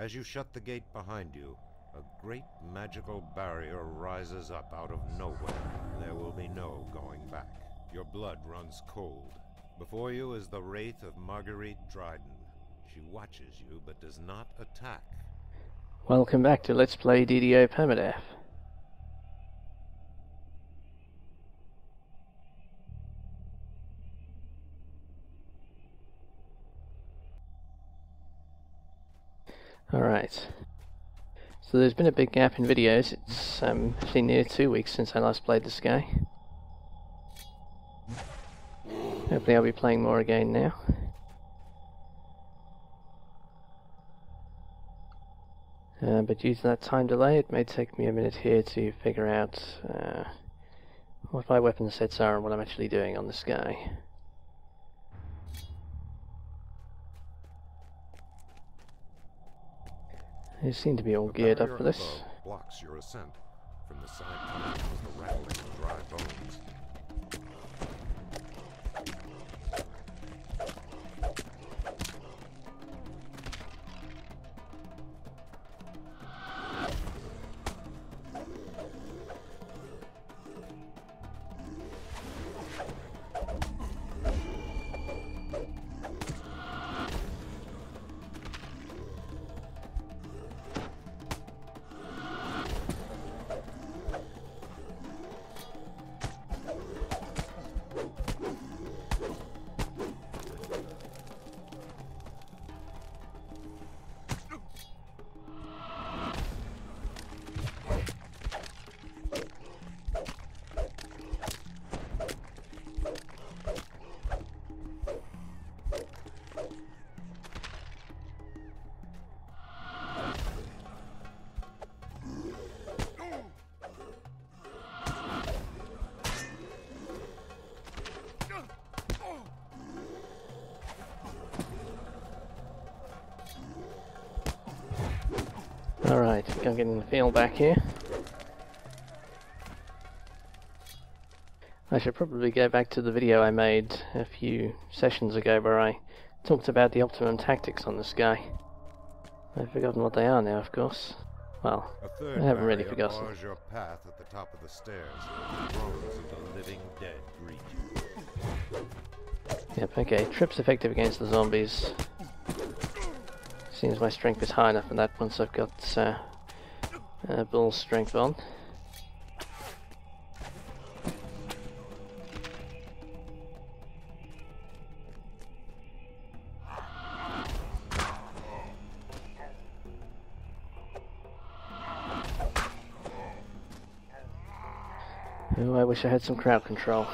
As you shut the gate behind you, a great magical barrier rises up out of nowhere. There will be no going back. Your blood runs cold. Before you is the wraith of Marguerite Dryden. She watches you but does not attack. Welcome back to Let's Play DDO Permadeath. Alright. So there's been a big gap in videos. It's um, actually near two weeks since I last played this guy. Hopefully I'll be playing more again now. Uh, but due to that time delay, it may take me a minute here to figure out uh, what my weapon sets are and what I'm actually doing on this guy. They seem to be all geared up for this. blocks your ascent. From the side the rattling of dry bones. Alright, I'm getting the feel back here. I should probably go back to the video I made a few sessions ago where I talked about the optimum tactics on this guy. I've forgotten what they are now, of course. Well, I haven't really forgotten. your path at the top of the stairs. The thrones of the living dead greet you. Yep, okay. Trip's effective against the zombies. Seems my strength is high enough for that once I've got uh, uh, bull strength on. Oh, I wish I had some crowd control.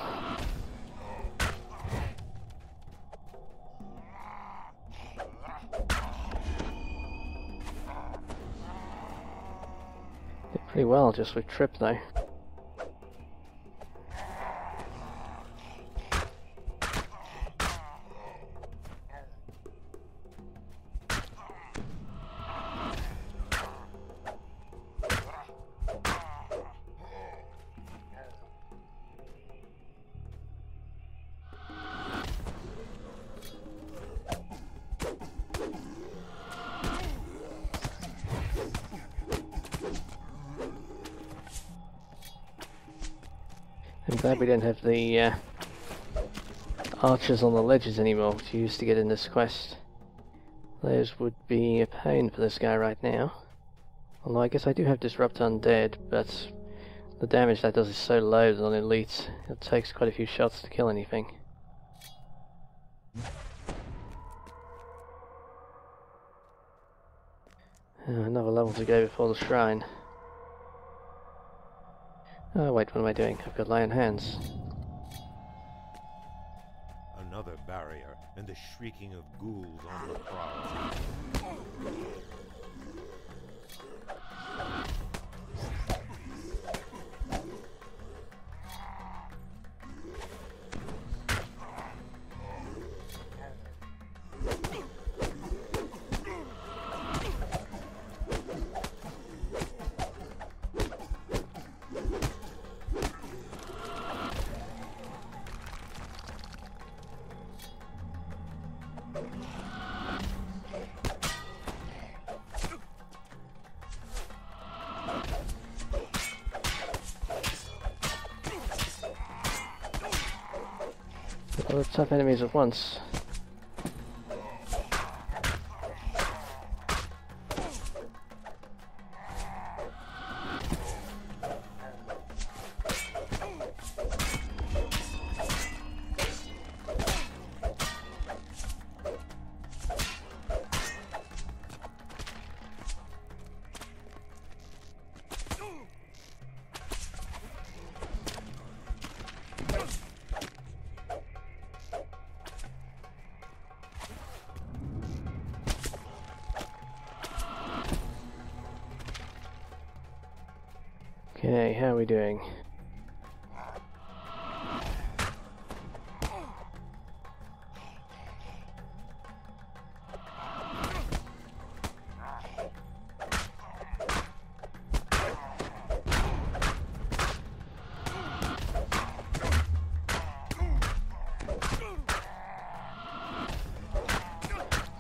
Pretty well just with Trip though. We don't have the uh, archers on the ledges anymore, to used to get in this quest. Those would be a pain for this guy right now. Although I guess I do have Disrupt Undead, but the damage that does is so low that on Elite, it takes quite a few shots to kill anything. Uh, another level to go before the shrine. Oh wait, what am I doing? I've got lay on hands. Another barrier, and the shrieking of ghouls on the prowl. The tough enemies at once. Okay, how are we doing?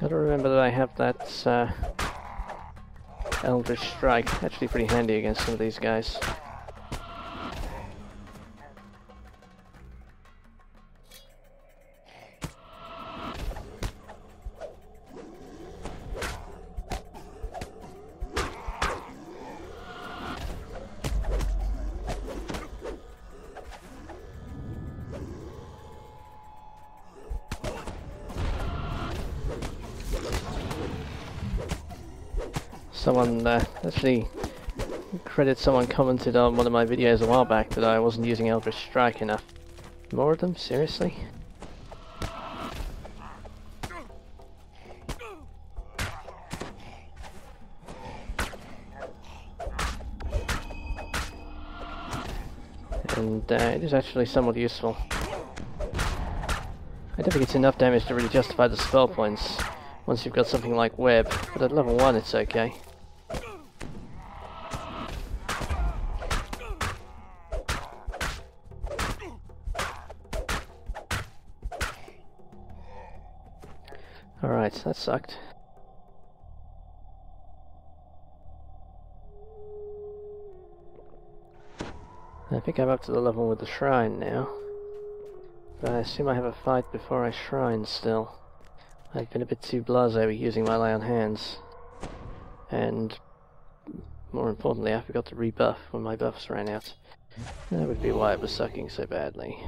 Gotta remember that I have that uh, Eldritch Strike. Actually pretty handy against some of these guys. Someone uh, actually credit someone commented on one of my videos a while back that I wasn't using Eldritch Strike enough. More of them? Seriously? And uh, it is actually somewhat useful. I don't think it's enough damage to really justify the spell points once you've got something like Web, but at level 1 it's okay. That sucked. I think I'm up to the level with the shrine now. But I assume I have a fight before I shrine still. I've been a bit too blasé with using my lay on hands. And more importantly, I forgot to rebuff when my buffs ran out. That would be why it was sucking so badly.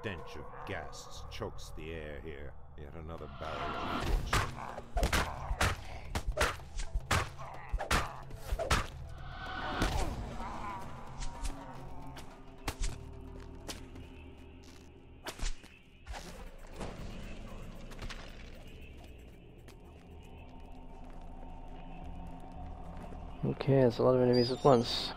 Stench of gas chokes the air here. Yet another barrier. Okay, there's a lot of enemies at once.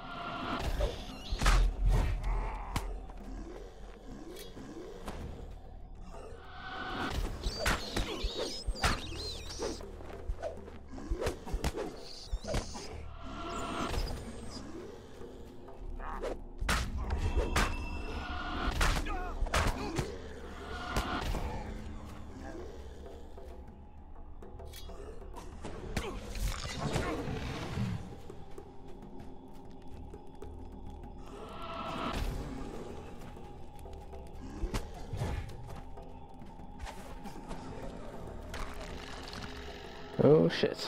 Oh shit.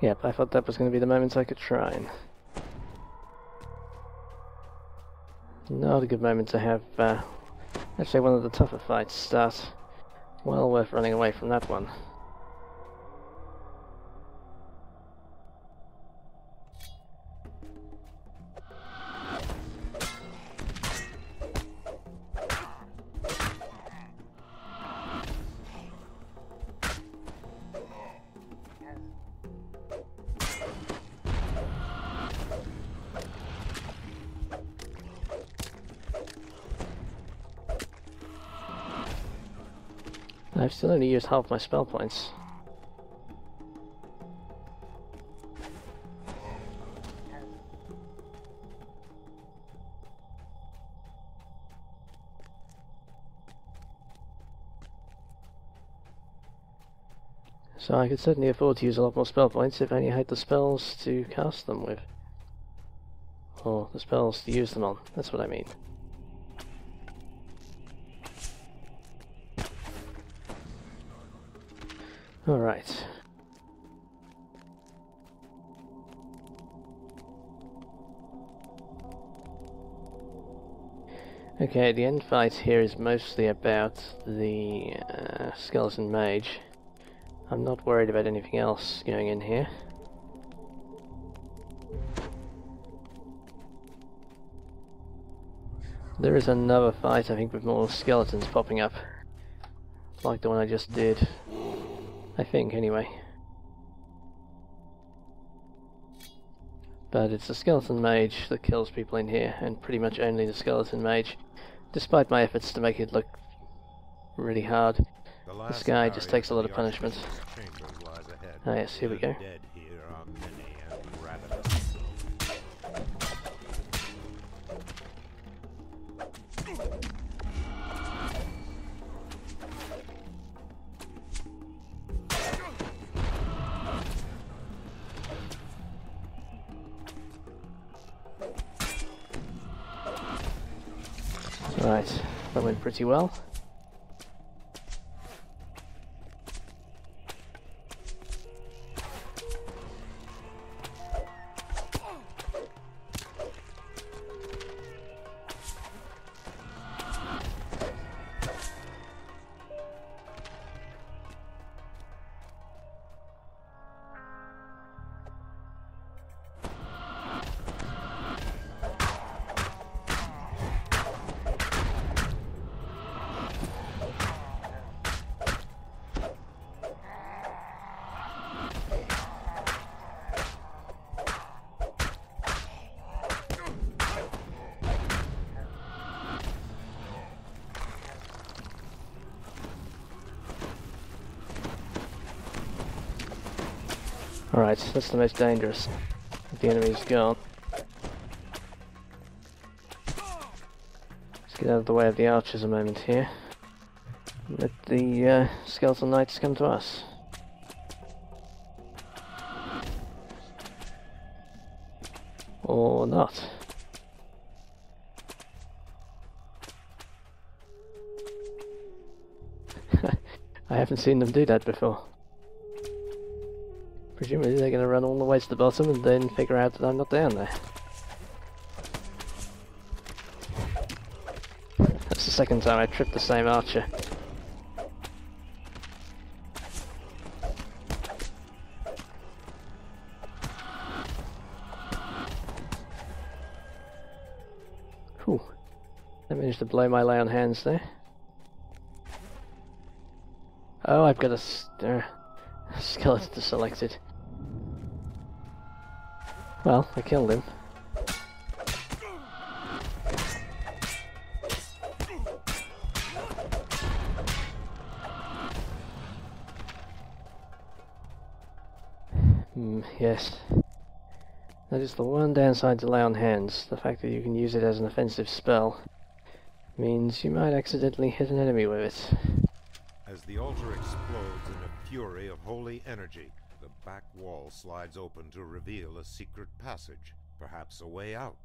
Yep, I thought that was going to be the moment I could shrine. Not a good moment to have, uh, actually one of the tougher fights start. Well worth running away from that one. I've still only used half my spell points. So I could certainly afford to use a lot more spell points if I only had the spells to cast them with. Or the spells to use them on, that's what I mean. Alright. Okay, the end fight here is mostly about the uh, skeleton mage. I'm not worried about anything else going in here. There is another fight, I think, with more skeletons popping up. Like the one I just did. I think, anyway. But it's the skeleton mage that kills people in here, and pretty much only the skeleton mage despite my efforts to make it look really hard. This guy just takes a lot of punishment. Ah yes, here we go. Right, that went pretty well. Alright, that's the most dangerous. The enemy's gone. Let's get out of the way of the archers a moment here. Let the uh, skeletal knights come to us. Or not. I haven't seen them do that before. Presumably they're going to run all the way to the bottom and then figure out that I'm not down there. That's the second time I tripped the same archer. Whew. I managed to blow my lay on hands there. Oh, I've got a uh, skeleton selected. Well, I killed him. Mm, yes. That is the one downside to lay on hands. The fact that you can use it as an offensive spell means you might accidentally hit an enemy with it. As the altar explodes in a fury of holy energy, back wall slides open to reveal a secret passage, perhaps a way out.